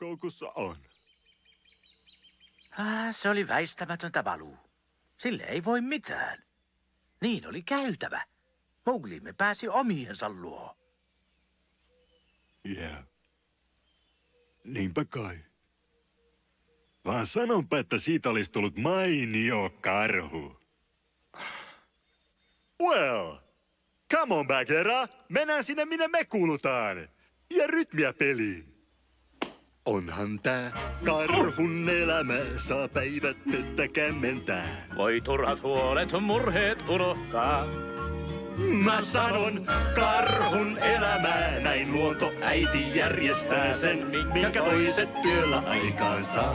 koukussa on. Ah, se oli väistämätöntä valuu. Sille ei voi mitään. Niin oli käytävä. Mowglimme pääsi omiensa luo. Yeah. Niinpä kai. Vaan sanonpa, että siitä olisi tullut mainio karhu. Well, come on Bagheera. Mennään sinne, minne me kuulutaan. Ja rytmiä peliin. Onhan tää karhun elämä, saa päivät että kämmentää. Voi turhat huolet, murheet unohtaa. Mä sanon karhun elämää, näin luonto äiti järjestää sen, minkä toiset työllä aikaan saa.